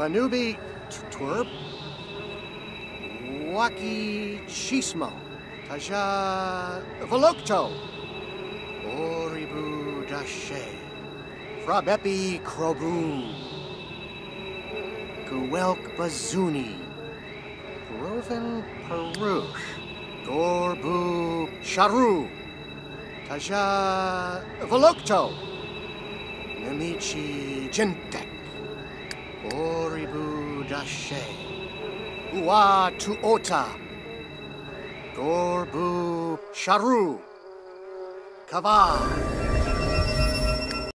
Panubi Twerp, Waki Chismo, Taja Volokto, Oribu Dashe, Frabepi Krobu, Guelk Bazuni, Proven Perush, Gorbu Sharu, Taja Volokto, Nemichi Jintek, Oribu Dashe, Ua Tuota, Gorbu Sharu, Kavar,